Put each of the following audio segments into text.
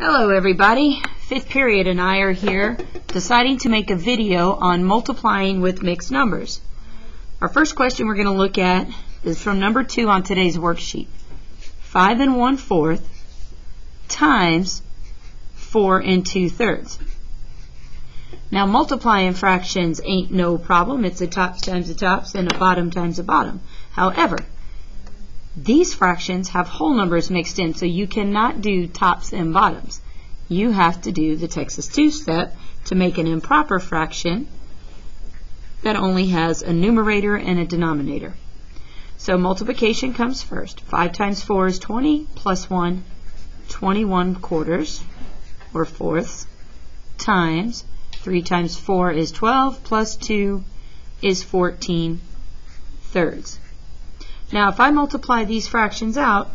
Hello everybody. Fifth period and I are here deciding to make a video on multiplying with mixed numbers. Our first question we're going to look at is from number 2 on today's worksheet. 5 and 1 fourth times 4 and 2 thirds. Now multiplying fractions ain't no problem. It's a tops times a tops and a bottom times a bottom. However, these fractions have whole numbers mixed in, so you cannot do tops and bottoms. You have to do the Texas two-step to make an improper fraction that only has a numerator and a denominator. So multiplication comes first. 5 times 4 is 20, plus 1, 21 quarters, or fourths, times 3 times 4 is 12, plus 2 is 14 thirds. Now, if I multiply these fractions out,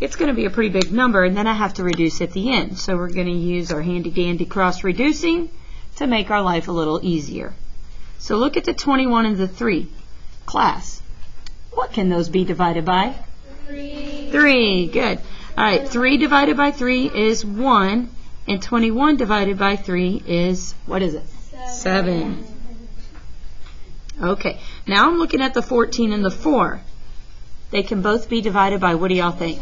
it's going to be a pretty big number, and then I have to reduce at the end. So we're going to use our handy-dandy cross reducing to make our life a little easier. So look at the 21 and the 3. Class, what can those be divided by? 3. 3, good. All right, 3 divided by 3 is 1, and 21 divided by 3 is, what is it? 7. Okay, now I'm looking at the 14 and the 4. They can both be divided by, what do y'all think?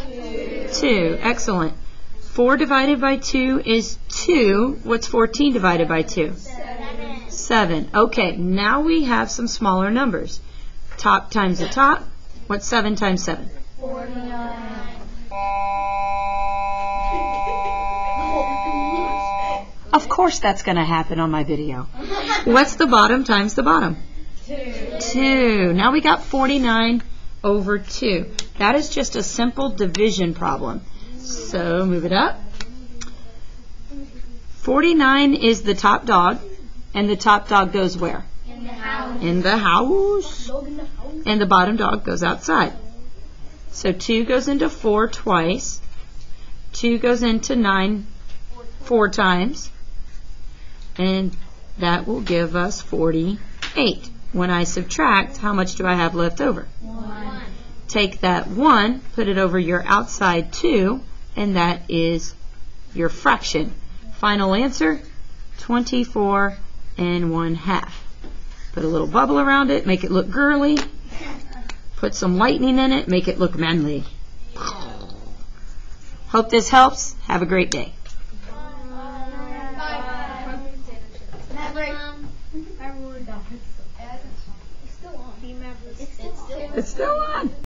2. Excellent. 4 divided by 2 is 2. What's 14 divided by 2? 7. 7. Okay, now we have some smaller numbers. Top times the top. What's 7 times 7? 49. Of course that's going to happen on my video. What's the bottom times the bottom? 2. 2. Now we got 49 over 2. That is just a simple division problem. So move it up. 49 is the top dog, and the top dog goes where? In the house. In the house. And the bottom dog goes outside. So 2 goes into 4 twice. 2 goes into 9 four times. And that will give us 48. When I subtract, how much do I have left over? 1. Take that 1, put it over your outside 2, and that is your fraction. Final answer, 24 and 1 half. Put a little bubble around it, make it look girly. Put some lightning in it, make it look manly. Hope this helps. Have a great day. It's still on.